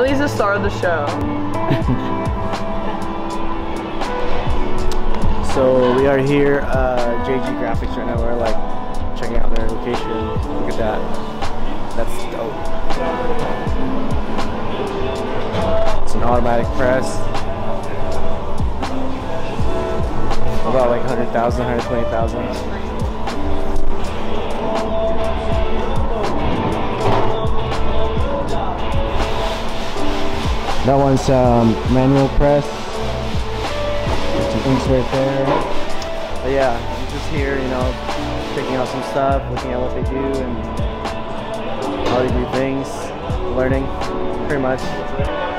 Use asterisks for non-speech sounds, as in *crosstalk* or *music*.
Billy's the star of the show. *laughs* So we are here, uh, JG Graphics right now. We're like checking out their location. Look at that. That's dope. It's an automatic press. About like 100,000, 120,000. That one's um, manual press. Some inks right there. But yeah, I'm just here, you know, picking out some stuff, looking at what they do and how they do things, learning, pretty much.